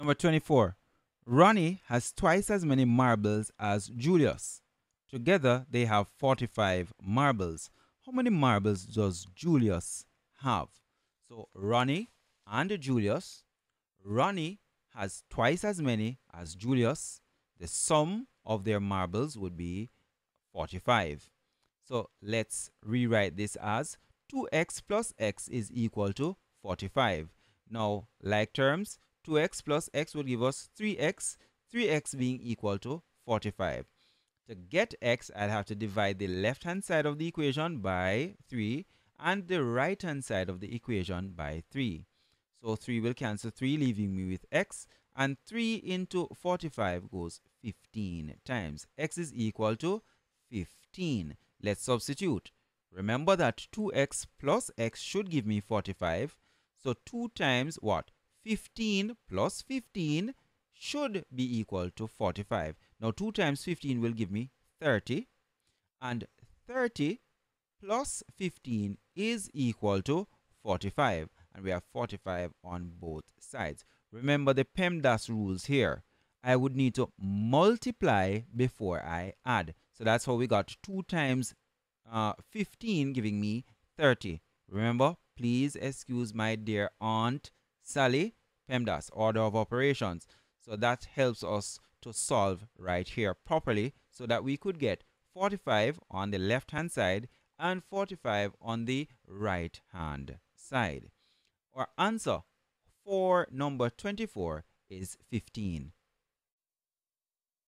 Number 24. Ronnie has twice as many marbles as Julius. Together, they have 45 marbles. How many marbles does Julius have? So, Ronnie and Julius. Ronnie has twice as many as Julius. The sum of their marbles would be 45. So, let's rewrite this as 2x plus x is equal to 45. Now, like terms, 2x plus x will give us 3x, 3x being equal to 45. To get x, I'll have to divide the left-hand side of the equation by 3 and the right-hand side of the equation by 3. So 3 will cancel 3, leaving me with x. And 3 into 45 goes 15 times. x is equal to 15. Let's substitute. Remember that 2x plus x should give me 45. So 2 times what? 15 plus 15 should be equal to 45. Now 2 times 15 will give me 30. And 30 plus 15 is equal to 45. And we have 45 on both sides. Remember the PEMDAS rules here. I would need to multiply before I add. So that's how we got 2 times uh, 15 giving me 30. Remember, please excuse my dear Aunt Sally, PEMDAS, order of operations. So that helps us to solve right here properly so that we could get 45 on the left hand side and 45 on the right hand side. Our answer for number 24 is 15.